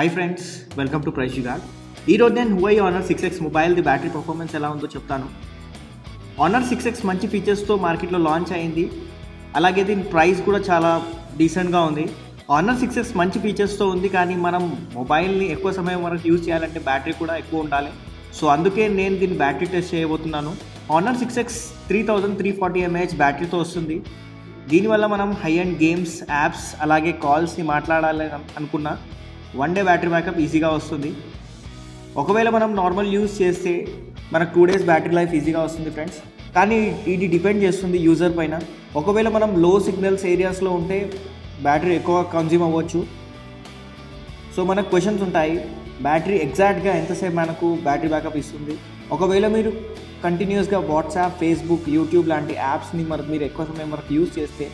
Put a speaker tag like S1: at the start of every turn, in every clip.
S1: Hi friends welcome to prize guard ఈరోజు నేను Huawei Honor six X మొబైల్ది battery performance ఎలా ఉందో చెప్తాను. ఆనర్ సిక్స్ ఎక్స్ మంచి ఫీచర్స్తో మార్కెట్లో లాంచ్ అయింది. అలాగే దీని ప్రైస్ కూడా చాలా డీసెంట్గా ఉంది. ఆనర్ సిక్స్ ఎక్స్ మంచి ఫీచర్స్తో ఉంది కానీ మనం మొబైల్ని ఎక్కువ సమయం వరకు యూజ్ చేయాలంటే బ్యాటరీ కూడా ఎక్కువ ఉండాలి. సో అందుకే నేను దీన్ని బ్యాటరీ టెస్ట్ చేయబోతున్నాను. Honor six X three thousand three forty mAh బ్యాటరీతో వస్తుంది. దీనివల్ల మనం హై అండ్ గేమ్స్ యాప్స్ అలాగే కాల్స్ని మాట్లాడాలి అనుకున్నా. వన్ డే బ్యాటరీ బ్యాకప్ ఈజీగా వస్తుంది. ఒకవేళ మనం నార్మల్ యూజ్ చేస్తే మనకు టూ డేస్ బ్యాటరీ లైఫ్ ఈజీగా వస్తుంది ఫ్రెండ్స్. కానీ ఇది డిపెండ్ చేస్తుంది యూజర్ పైన. ఒకవేళ మనం లో సిగ్నల్స్ ఏరియాస్లో ఉంటే బ్యాటరీ ఎక్కువ కన్జ్యూమ్ అవ్వచ్చు. సో మనకు క్వశ్చన్స్ ఉంటాయి. బ్యాటరీ ఎగ్జాక్ట్గా ఎంతసేపు మనకు బ్యాటరీ బ్యాకప్ ఇస్తుంది? ఒకవేళ మీరు కంటిన్యూస్గా వాట్సాప్ ఫేస్బుక్ యూట్యూబ్ లాంటి యాప్స్ని మరి మీరు ఎక్కువ సమయం వరకు యూజ్ చేస్తే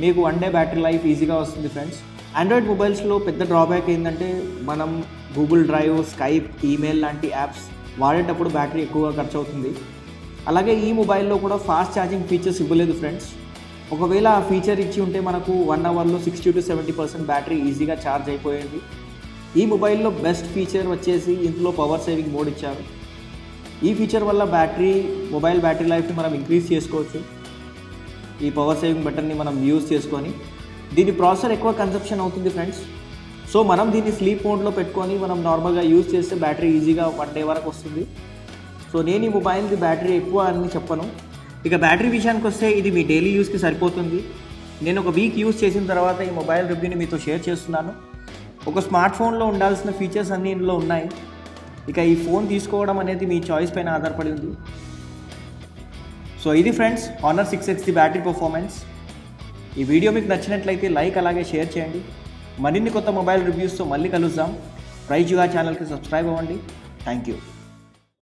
S1: మీకు వన్ డే బ్యాటరీ లైఫ్ ఈజీగా వస్తుంది ఫ్రెండ్స్. ఆండ్రాయిడ్ మొబైల్స్లో పెద్ద డ్రాబ్యాక్ ఏంటంటే మనం గూగుల్ డ్రైవ్ స్కైప్ ఈమెయిల్ లాంటి యాప్స్ వాడేటప్పుడు బ్యాటరీ ఎక్కువగా ఖర్చు అవుతుంది అలాగే ఈ మొబైల్లో కూడా ఫాస్ట్ ఛార్జింగ్ ఫీచర్స్ ఇవ్వలేదు ఫ్రెండ్స్ ఒకవేళ ఆ ఫీచర్ ఇచ్చి ఉంటే మనకు వన్ అవర్లో sixty to seventy percent battery ఈజీగా ఛార్జ్ అయిపోయింది. ఈ మొబైల్లో బెస్ట్ ఫీచర్ వచ్చేసి ఇందులో పవర్ సేవింగ్ మోడ్ ఇచ్చారు. ఈ ఫీచర్ వల్ల బ్యాటరీ మొబైల్ బ్యాటరీ లైఫ్ని మనం ఇంక్రీజ్ చేసుకోవచ్చు. ఈ పవర్ సేవింగ్ బటన్ని మనం యూజ్ చేసుకొని దీని ప్రాసెసర్ ఎక్కువ కన్సప్షన్ అవుతుంది ఫ్రెండ్స్ సో మనం దీన్ని స్లీప్ మోడ్లో పెట్టుకొని మనం నార్మల్గా యూజ్ చేస్తే బ్యాటరీ ఈజీగా వన్ డే వరకు వస్తుంది. సో నేను ఈ మొబైల్ది బ్యాటరీ ఎక్కువ అని చెప్పను. ఇక బ్యాటరీ విషయానికి వస్తే ఇది మీ డైలీ యూస్కి సరిపోతుంది. నేను ఒక వీక్ యూజ్ చేసిన తర్వాత ఈ మొబైల్ రివ్యూని మీతో షేర్ చేస్తున్నాను. ఒక స్మార్ట్ ఫోన్లో ఉండాల్సిన ఫీచర్స్ అన్నీ ఇందులో ఉన్నాయి. ఇక ఈ ఫోన్ తీసుకోవడం అనేది మీ చాయిస్ పైన ఆధారపడి ఉంది. సో ఇది friends Honor six X the battery performance ఈ వీడియో మీకు నచ్చినట్లయితే లైక్ అలాగే షేర్ చేయండి. మరిన్ని కొత్త మొబైల్ రివ్యూస్తో మళ్ళీ కలుద్దాం. ప్రైజ్ ఛానల్కి సబ్స్క్రైబ్ అవ్వండి. Thank you.